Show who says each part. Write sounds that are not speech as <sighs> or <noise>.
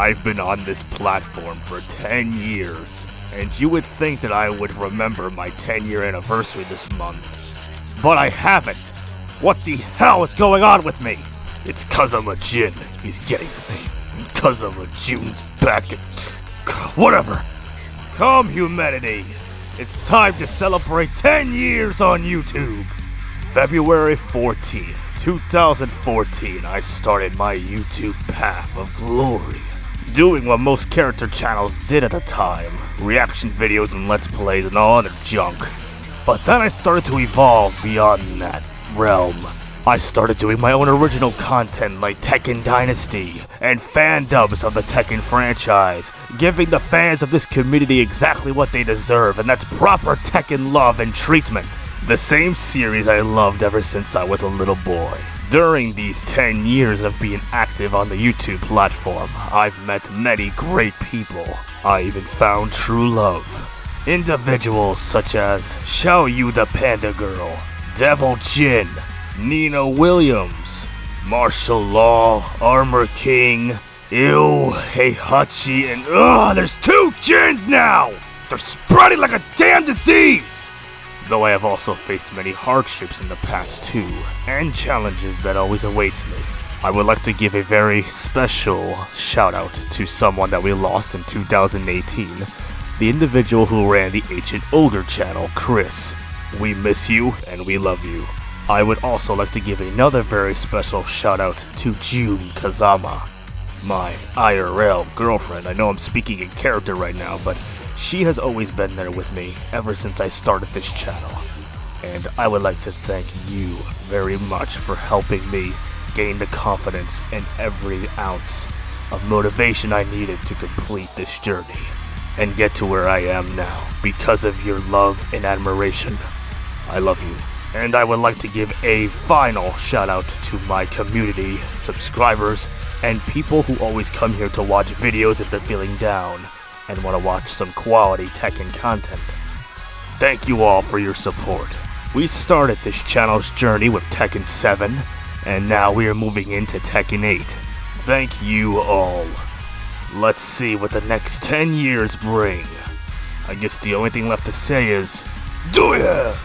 Speaker 1: I've been on this platform for 10 years, and you would think that I would remember my 10 year anniversary this month. But I haven't! What the hell is going on with me? It's Kazama Jin. He's getting to me. Kazama Jun's back and. <sighs> Whatever. Come, humanity. It's time to celebrate 10 years on YouTube. February 14th, 2014, I started my YouTube path of glory. Doing what most character channels did at the time reaction videos and let's plays and all other junk. But then I started to evolve beyond that realm. I started doing my own original content like Tekken Dynasty and fan dubs of the Tekken franchise, giving the fans of this community exactly what they deserve, and that's proper Tekken love and treatment. The same series I loved ever since I was a little boy. During these 10 years of being active on the YouTube platform, I've met many great people. I even found true love. Individuals such as Xiao Yu the Panda Girl, Devil Jin, Nina Williams, Marshall Law, Armor King, Ew, Heihachi, and ugh, there's two Jins now! They're spreading like a damn disease! Though I have also faced many hardships in the past too, and challenges that always awaits me. I would like to give a very special shout out to someone that we lost in 2018, the individual who ran the Ancient Ogre channel, Chris. We miss you and we love you. I would also like to give another very special shout out to Jun Kazama, my IRL girlfriend. I know I'm speaking in character right now, but she has always been there with me ever since I started this channel. And I would like to thank you very much for helping me gain the confidence and every ounce of motivation I needed to complete this journey and get to where I am now because of your love and admiration. I love you. And I would like to give a final shout out to my community, subscribers, and people who always come here to watch videos if they're feeling down and want to watch some quality Tekken content. Thank you all for your support. We started this channel's journey with Tekken 7, and now we are moving into Tekken 8. Thank you all. Let's see what the next 10 years bring. I guess the only thing left to say is, Dorya!